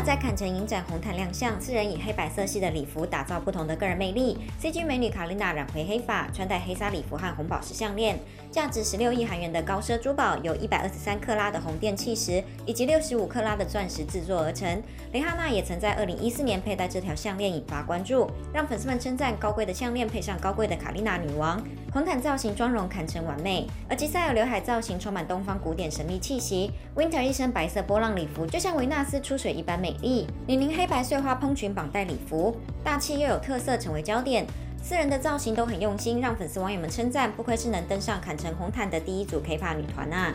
在坎城影展红毯亮相，四人以黑白色系的礼服打造不同的个人魅力。CG 美女卡琳娜染回黑发，穿戴黑纱礼服和红宝石项链，价值十六亿韩元的高奢珠宝，由一百二十三克拉的红电气石以及六十五克拉的钻石制作而成。蕾哈娜也曾在二零一四年佩戴这条项链引发关注，让粉丝们称赞高贵的项链配上高贵的卡琳娜女王，红毯造型妆容堪称完美。而吉赛尔刘海造型充满东方古典神秘气息，Winter 一身白色波浪礼服就像维纳斯出水一般美丽。李宁黑白碎花蓬裙绑带礼服，大气又有特色，成为焦点。四人的造型都很用心，让粉丝网友们称赞，不愧是能登上坎城红毯的第一组 K-pop 女团啊！